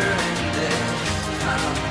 burning down.